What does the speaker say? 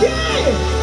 Yeah.